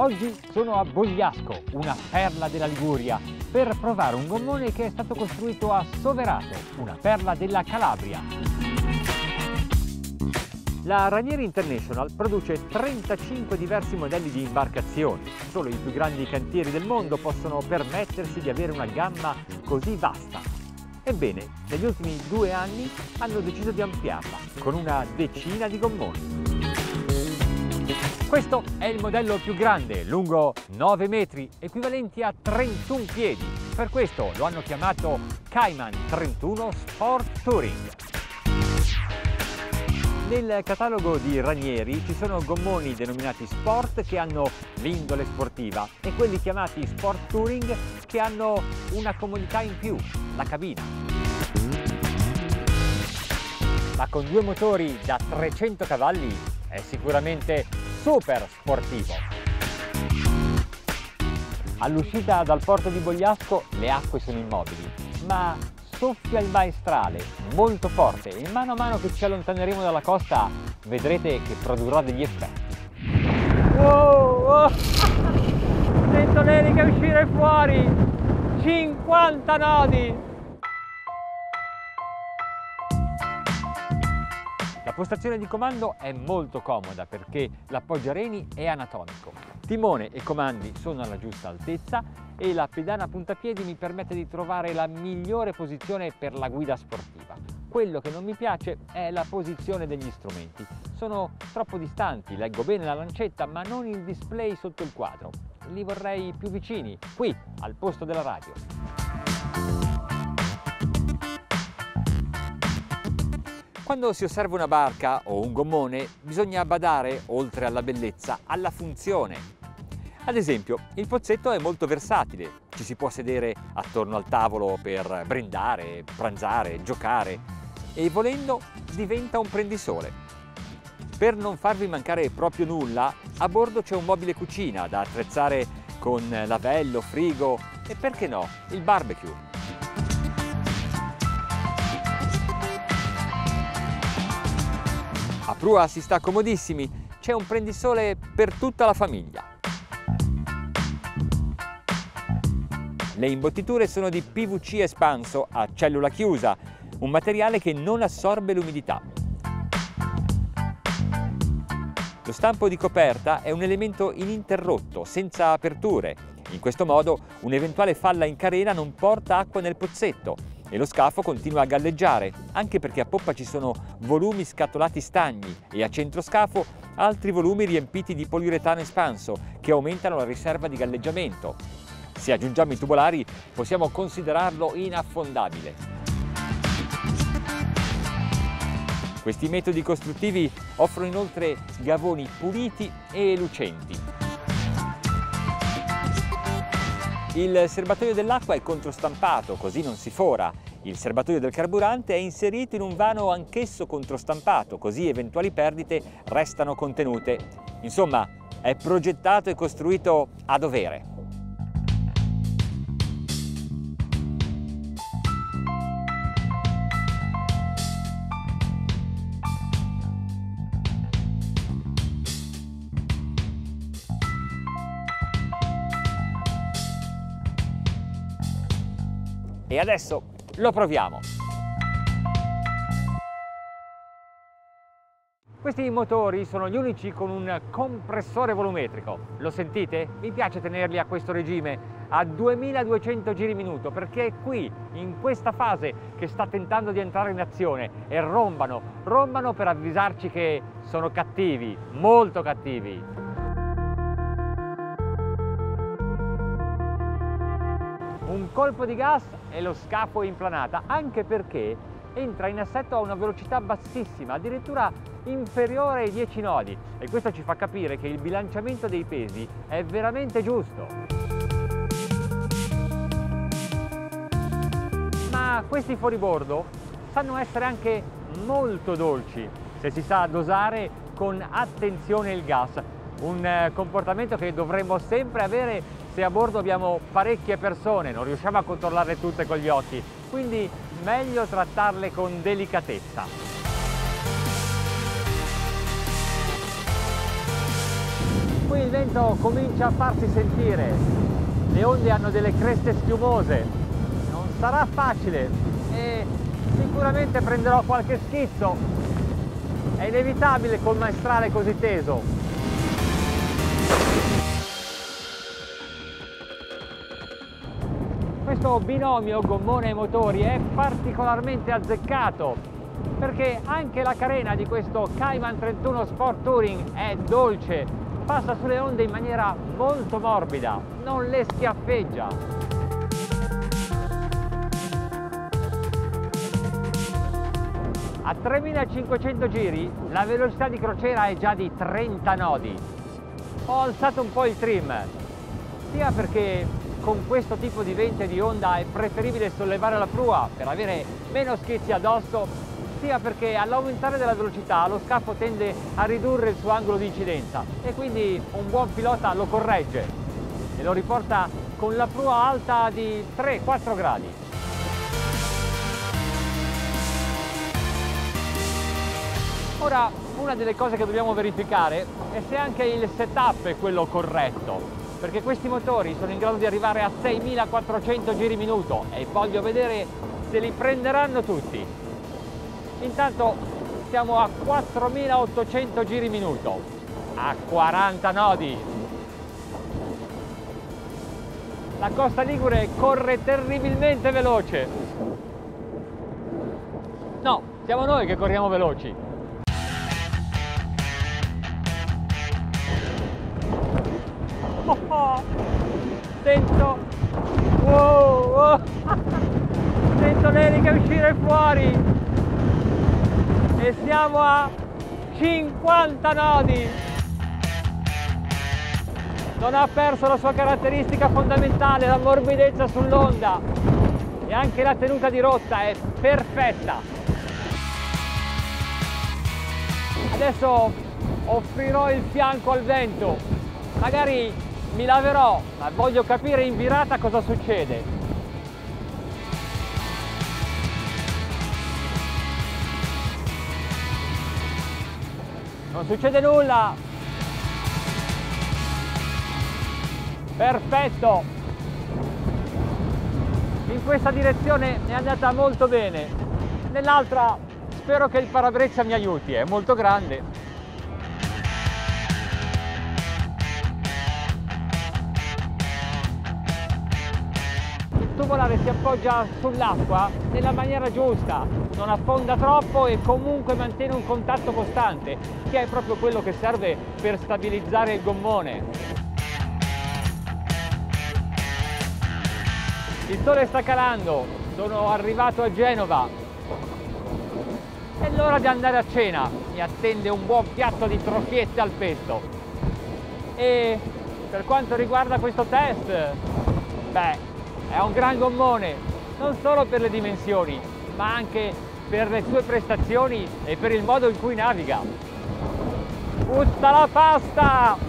Oggi sono a Bogliasco, una perla della Liguria, per provare un gommone che è stato costruito a Soverato, una perla della Calabria. La Ranieri International produce 35 diversi modelli di imbarcazioni. Solo i più grandi cantieri del mondo possono permettersi di avere una gamma così vasta. Ebbene, negli ultimi due anni hanno deciso di ampliarla con una decina di gommoni. Questo è il modello più grande, lungo 9 metri, equivalenti a 31 piedi. Per questo lo hanno chiamato Cayman 31 Sport Touring. Nel catalogo di Ranieri ci sono gommoni denominati Sport che hanno l'indole sportiva e quelli chiamati Sport Touring che hanno una comodità in più, la cabina. Ma con due motori da 300 cavalli è sicuramente super sportivo. All'uscita dal porto di Bogliasco le acque sono immobili, ma soffia il maestrale molto forte e mano a mano che ci allontaneremo dalla costa vedrete che produrrà degli effetti. Wow, wow. Sento l'elica uscire fuori! 50 nodi! Postazione di comando è molto comoda perché l'appoggiareni è anatomico. Timone e comandi sono alla giusta altezza e la pedana puntapiedi mi permette di trovare la migliore posizione per la guida sportiva. Quello che non mi piace è la posizione degli strumenti. Sono troppo distanti, leggo bene la lancetta ma non il display sotto il quadro. Li vorrei più vicini, qui, al posto della radio. Quando si osserva una barca o un gommone bisogna badare, oltre alla bellezza, alla funzione. Ad esempio, il pozzetto è molto versatile, ci si può sedere attorno al tavolo per brindare, pranzare, giocare e volendo diventa un prendisole. Per non farvi mancare proprio nulla, a bordo c'è un mobile cucina da attrezzare con lavello, frigo e perché no, il barbecue. A prua si sta comodissimi, c'è un prendisole per tutta la famiglia. Le imbottiture sono di PVC espanso a cellula chiusa, un materiale che non assorbe l'umidità. Lo stampo di coperta è un elemento ininterrotto, senza aperture. In questo modo un'eventuale falla in carena non porta acqua nel pozzetto e lo scafo continua a galleggiare, anche perché a poppa ci sono volumi scatolati stagni e a centro scafo altri volumi riempiti di poliuretano espanso che aumentano la riserva di galleggiamento. Se aggiungiamo i tubolari possiamo considerarlo inaffondabile. Questi metodi costruttivi offrono inoltre gavoni puliti e lucenti. Il serbatoio dell'acqua è controstampato, così non si fora. Il serbatoio del carburante è inserito in un vano anch'esso controstampato, così eventuali perdite restano contenute. Insomma, è progettato e costruito a dovere. E adesso lo proviamo. Questi motori sono gli unici con un compressore volumetrico. Lo sentite? Mi piace tenerli a questo regime a 2200 giri minuto perché è qui, in questa fase, che sta tentando di entrare in azione e rombano, rombano per avvisarci che sono cattivi, molto cattivi. Colpo di gas e lo scafo è implanata, anche perché entra in assetto a una velocità bassissima, addirittura inferiore ai 10 nodi e questo ci fa capire che il bilanciamento dei pesi è veramente giusto. Ma questi fuoribordo sanno essere anche molto dolci se si sa dosare con attenzione il gas, un eh, comportamento che dovremmo sempre avere se a bordo abbiamo parecchie persone, non riusciamo a controllarle tutte con gli occhi, quindi meglio trattarle con delicatezza. Qui il vento comincia a farsi sentire, le onde hanno delle creste schiumose, non sarà facile e sicuramente prenderò qualche schizzo, è inevitabile col maestrale così teso. Questo binomio gommone e motori è particolarmente azzeccato perché anche la carena di questo Cayman 31 Sport Touring è dolce, passa sulle onde in maniera molto morbida, non le schiaffeggia. A 3500 giri la velocità di crociera è già di 30 nodi. Ho alzato un po' il trim, sia perché con questo tipo di vento e di onda è preferibile sollevare la prua per avere meno schizzi addosso sia perché all'aumentare della velocità lo scafo tende a ridurre il suo angolo di incidenza e quindi un buon pilota lo corregge e lo riporta con la prua alta di 3-4 gradi. Ora, una delle cose che dobbiamo verificare è se anche il setup è quello corretto, perché questi motori sono in grado di arrivare a 6400 giri minuto e voglio vedere se li prenderanno tutti. Intanto siamo a 4800 giri minuto, a 40 nodi. La costa ligure corre terribilmente veloce. No, siamo noi che corriamo veloci. Oh. Sento... Wow, oh. Sento l'elica uscire fuori. E siamo a 50 nodi. Non ha perso la sua caratteristica fondamentale la morbidezza sull'onda. E anche la tenuta di rotta è perfetta. Adesso offrirò il fianco al vento. Magari mi laverò ma voglio capire in virata cosa succede. Non succede nulla. Perfetto. In questa direzione è andata molto bene. Nell'altra spero che il parabrezza mi aiuti è molto grande tubolare si appoggia sull'acqua nella maniera giusta, non affonda troppo e comunque mantiene un contatto costante, che è proprio quello che serve per stabilizzare il gommone. Il sole sta calando, sono arrivato a Genova. È l'ora di andare a cena, mi attende un buon piatto di trofiette al pesto. E per quanto riguarda questo test, beh, è un gran gommone, non solo per le dimensioni, ma anche per le sue prestazioni e per il modo in cui naviga. Utta la pasta!